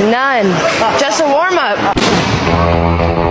None. Just a warm up.